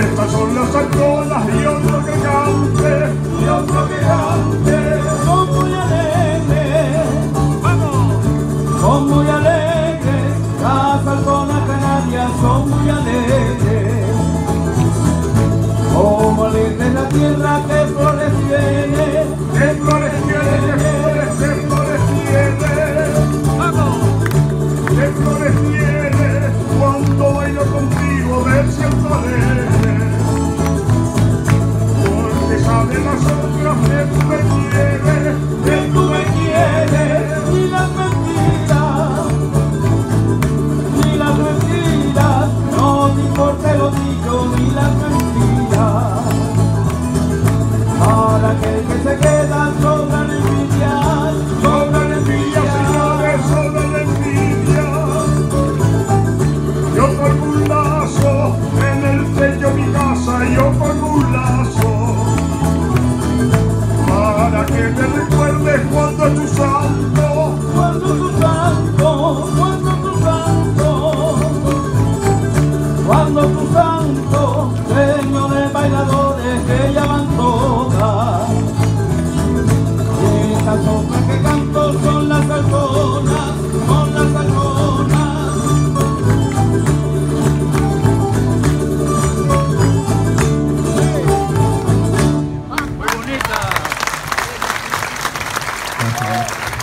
Estas son las ancolas y otro que cante, y otro que cante. Son muy alegres, vamos, son muy alegres, las falconas canarias son muy alegres. para que te recuerdes cuando tu santo, cuando tu santo, cuando tu santo, cuando tu santo, señor de bailadores que llaman todas, y estas 好。